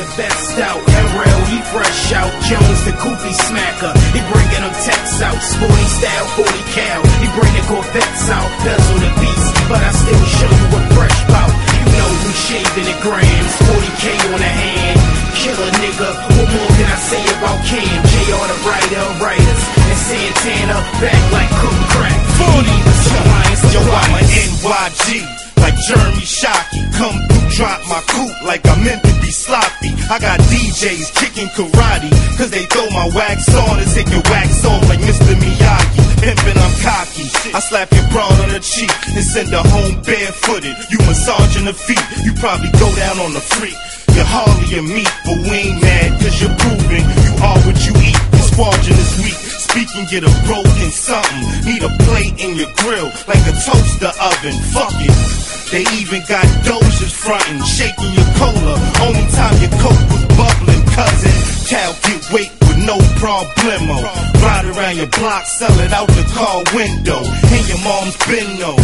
the best out. LRL, he fresh out. Jones, the goofy smacker. He bringing them texts out. Sporty style, 40 cal. He bringing Corvettes out. Bezel the beast, but I still show you a fresh bout. You know we shaving the grams. 40k on the hand. Killer nigga. What more can I say about Cam? JR the writer, of writers. And Santana back like cook crack. 40 supplying Yo, I'm a supplies. NYG. Like Jeremy Shockey, come drop my coupe like I'm meant to be sloppy. I got DJs kicking karate, cause they throw my wax on and take your wax off like Mr. Miyagi. Pimpin', I'm cocky. I slap your broad on the cheek and send her home barefooted. You massaging the feet, you probably go down on the freak. You're hardly a meat, but we ain't mad cause you're proving Speaking, get a broken something. Need a plate in your grill, like a toaster oven. Fuck it. They even got dozers frontin', shaking your cola. Only time your coke was bubbling, cousin. Cal get weight with no problemo. Ride around your block, sell it out the car window. In your mom's bino.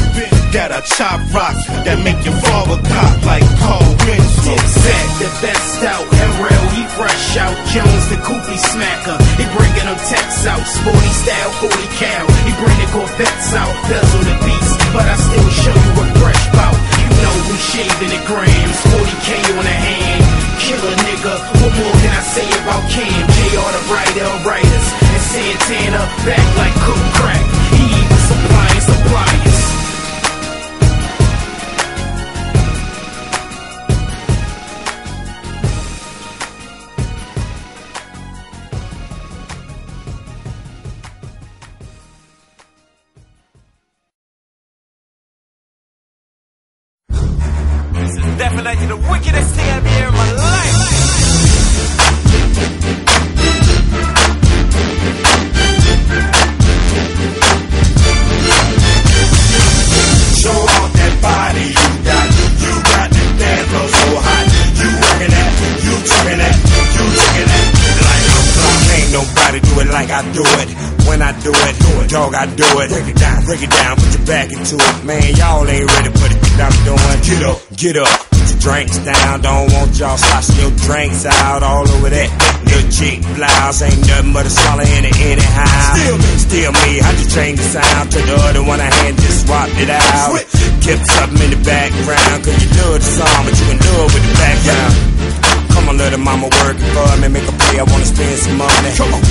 That I chop rocks that make your father cop like Carl Winslow. Zach, the best out. MRL, he fresh out. Jones, the goofy smacker. He bringing them texts out. Sporty style, 40 cal. He bringing Corvettes out. Bezel the beast, but I still show you a fresh bout. You know we shaving the grams. 40k on the hand. Killer nigga. What more can I say about Cam? JR the writer, writers. And Santana back This is definitely the wickedest thing I've ever in my life. Show off that body you got. You got the dance floor so hot. You working that, you talking that, you taking that. Like a. Ain't nobody do it like I do it. When I do it, do it, dog, I do it. Break it down, break it down, put your back into it. Man, y'all ain't ready for the shit I'm doing. Get up, get up, your drinks down. Don't want y'all sloshing your drinks out all over that little chick blouse. Ain't nothing but a swallow in it anyhow. Still me, still me. I just changed the sound to the other one I had just swapped it out. Kept something in the background, cause you love the song, but you in love with the background. Come on, little mama working for me, make a play. I wanna spend some money. Come on,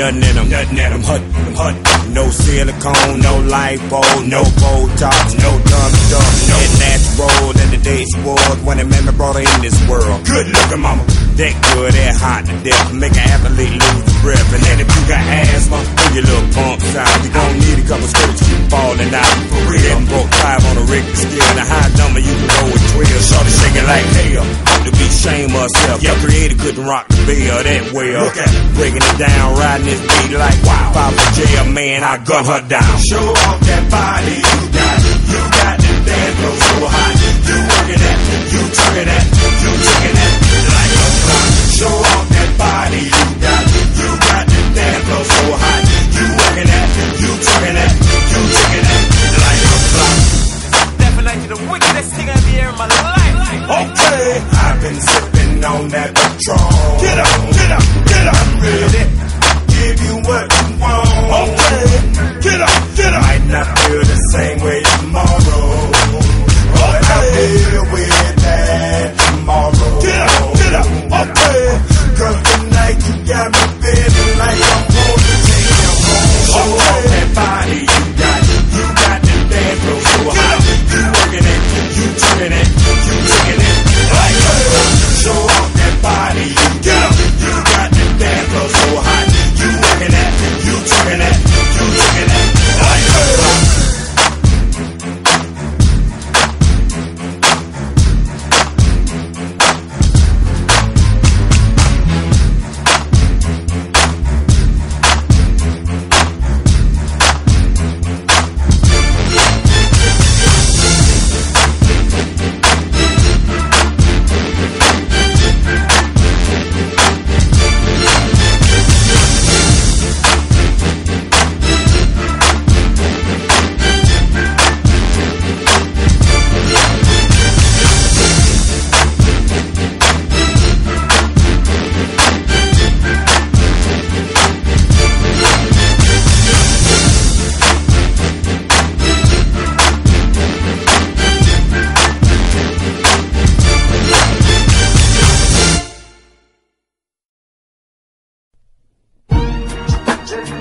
and nothing in them, nothing in them. Hut, hut. No silicone, no lipo, no Botox, no dumb stuff, no natural than the day she was when the man brought her in this world. Good looking mama, that good, that hot to death, make an athlete lose breath. And then if you got asthma, pull your little pumps out. You gon' need a couple skirts, you falling out. For real, Getting broke five on a Richter scale, the high number you can go with twelve. Shorty shaking like hell, to be shame herself. Your creator couldn't rock the bell that well. Look at it. Breaking it down, riding this beat like wow. If I was jail, man, I gun her down. Show off that body you got. You got the dance so hot. You working that, you talking that, up,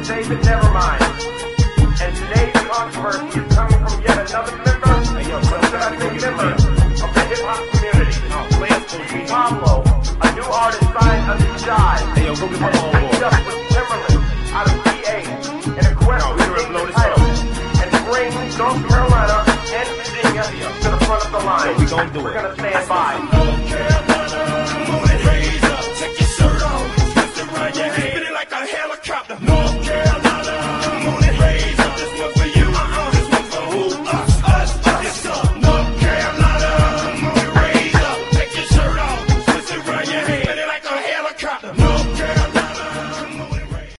today, but never mind. And today's controversy is coming from yet another member, hey, yo, another member of the hip hop community. Oh, Pablo, a new artist signed under Jive. Hey, yo, go get my homeboy. up with Timbaland out of PA in a quest no, for the title and bring North Carolina and Virginia to the front of the line. Yo, we're gonna stand by.